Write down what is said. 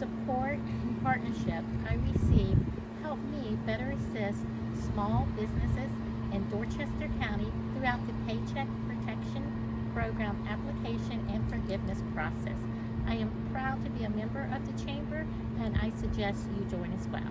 support and partnership I receive help me better assist small businesses in Dorchester County throughout the Paycheck Protection Program application and forgiveness process. I am proud to be a member of the Chamber and I suggest you join as well.